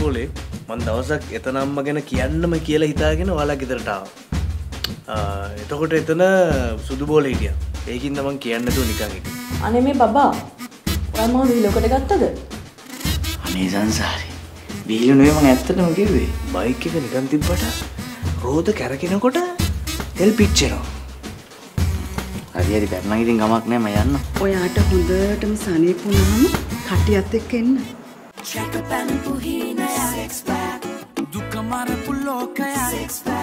පොලේ මන් දවසක් එතනම්ම ගැන කියන්නම කියලා හිතාගෙන ඔයාලා ගෙදරටාව එතකොට එතන සුදු බෝල හිටිය. ඒකින් තමන් කියන්නතු නිකං අනේ මේ බබා ඔයාම විලොකට ගත්තද? අනේ සංසාරි. බීලු නුවේ මං ඇත්තටම කිව්වේ. බයික් එක නිකන් තිබ්බට රෝද කැරකෙනකොට තෙල් පිච්චෙනවා හරි හරි. බැරනම් ඉතින් ගමක් නෑ මම යන්න. ඔයාට හොඳටම සනීප වුණාම කටියත් එක්ක එන්න. Duka mara puloka ya Six pack